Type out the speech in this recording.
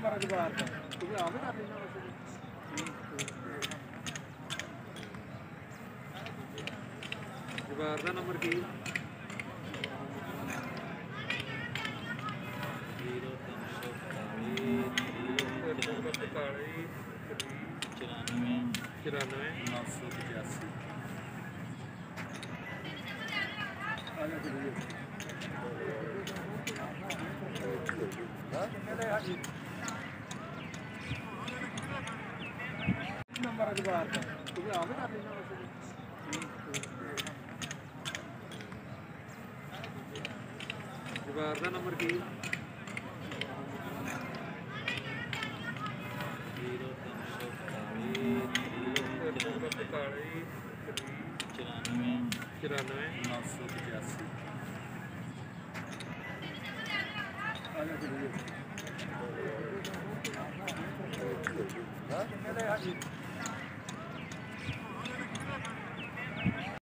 number ਅਖਬਾਰ ਦਾ ਤੁਸੀਂ ਆਪ ਹੀ ਕਰ ਲੈਣਾ ਵੈਸੇ ਜਵਾਰ ਦਾ ਨੰਬਰ ਕੀ ਚੁਰਾਨਵੇਂ ਨੌ ਸੌ ਪਚਾਸੀ ਆ ਜਾ ਜੀ ਨੰਬਰ ਅਖਬਾਰ ਦਾ ਤੁਸੀਂ ਆਪ ਹੀ ਕਰ ਲੈਣਾ ਵੈਸੇ ਜਵਾਰ ਦਾ ਨੰਬਰ